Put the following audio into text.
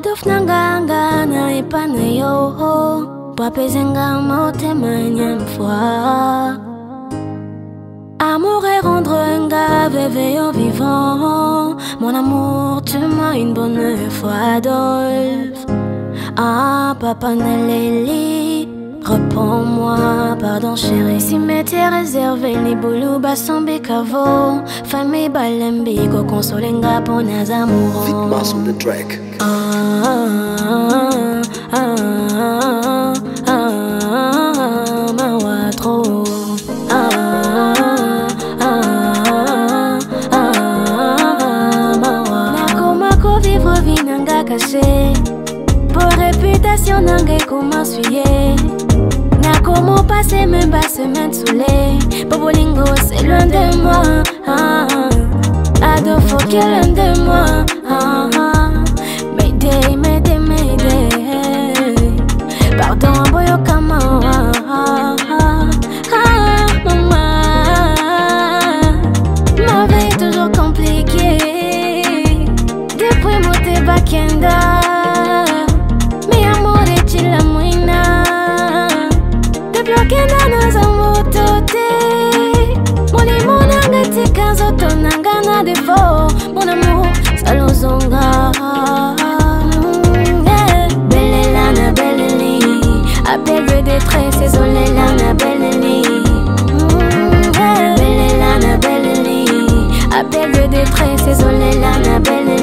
adof nanganga na epa na yo po apezenga motema nyame fois Amour et rendre gars au vivant. Mon amour, tu m'as une bonne fois, Adolphe Ah, papa Nelly Réponds-moi, Si m'était réservé les boulous bassambe cavo Famille balembi ko consolenga pour nos amours Fitmas on the track. ah, ah, ah, ah, ah, mawa trop. Ah, ah, ah, ah, mawa. Nakoma ko vivre vie nanga caché Pour réputation nanga ekoma suye Nakoma passer même pas semaine soulée Bobolingo c'est loin de moi. Ah, ah. Adolfo qui est loin de moi. Ah, Appel de détresse, isolé la na belle